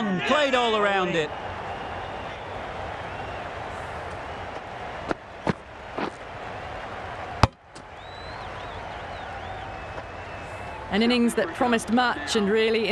Long played all around it. An innings that promised much and really